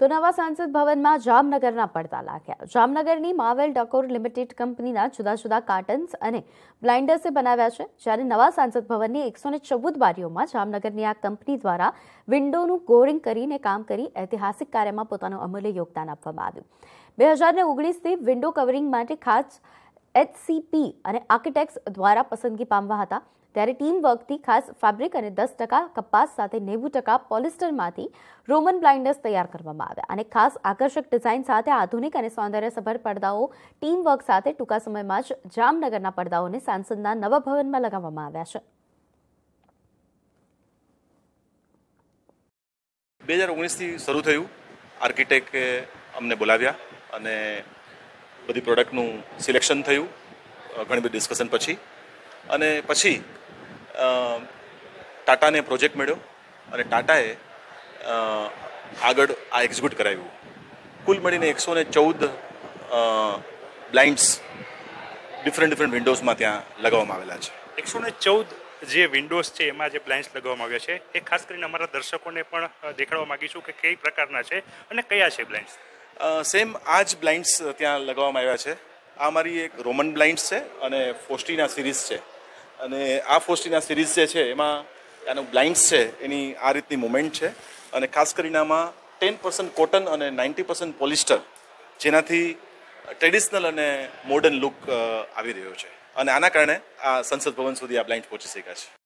તો નવા સાંસદ ભવનમાં જામનગરના પડતા લાગ્યા. જામનગરની માવેલ ડકોર લિમિટેડ કંપનીના જુદા જુદા કાર્ટન્સ અને બ્લાઇન્ડર્સે બનાવ્યા છે, જ્યારે નવા સાંસદ ભવનની એકસો ને ચૌદ બારીઓમાં જામનગરની આ કંપની દ્વારા વિન્ડોનું ગોરિંગ કરીને કામ કરી ઐતિહાસિક કાર્યમાં પોતાનું અમૂલ્ય યોગદાન આપવામાં આવ્યું. બે હજાર ઓગણીસથી વિન્ડો કવરિંગ માટે ખાસ એચસીપી અને આર્કિટેક્ટ્સ દ્વારા પસંદગી પામવા હતા. ત્યારે ટીમ વર્કથી ખાસ ફેબ્રિક અને દસ ટકા કપાસ સાથે નેવું ટકા પોલિસ્ટરમાંથી રોમન બ્લાઇન્ડર્સ તૈયાર કરવામાં આવ્યા અને ખાસ આકર્ષક ડિઝાઇન સાથે આધુનિક અને સૌંદર્યસભર પડદાઓ ટીમ વર્ક સાથે ટૂંકા સમયમાં જ જામનગરના પડદાઓને સાંસદના નવા ભવનમાં લગાવવામાં આવ્યા છે. બે હજાર ઓગણીસથી શરૂ થયું આર્કિટેક્ટે અમને બોલાવ્યા અને બધી પ્રોડક્ટનું સિલેક્શન થયું ઘણી બધી ડિસ્કશન પછી. અને પછી ટાટાને પ્રોજેક્ટ મળ્યો અને ટાટાએ આગળ આ એક્ઝિક્યુટ કરાવ્યું. કુલ મળીને એકસો ને ચૌદ બ્લાઇન્ડ્સ ડિફરન્ટ ડિફરન્ટ વિન્ડોઝમાં ત્યાં લગાવવામાં આવેલા છે. એકસો ને ચૌદ જે વિન્ડોઝ છે, એમાં જે બ્લાઇન્ડ્સ લગાવવામાં આવ્યા છે, એ ખાસ કરીને અમારા દર્શકોને પણ દેખાડવા માગીશું કે કઈ પ્રકારના છે અને કયા છે બ્લાઇન્ડ્સ સેમ આ જ બ્લાઇન્ડ્સ ત્યાં લગાવવામાં આવ્યા છે. આ મારી એક રોમન બ્લાઇન્ડ્સ છે અને ફોસ્ટીના સિરીઝ છે. અને આ ફોસ્ટીના સિરીઝ જે છે, એમાં એનું બ્લાઇન્ડ્સ છે, એની આ રીતની મુમેન્ટ છે. અને ખાસ કરીને આમાં ટેન પર્સન્ટ કોટન અને નાઇન્ટી પર્સન્ટ પોલિસ્ટર જેનાથી ટ્રેડિશનલ અને મોડર્ન લુક આવી રહ્યો છે. અને આના કારણે આ સંસદ ભવન સુધી આ બ્લાઇન્ડ પહોંચી શક્યા છે.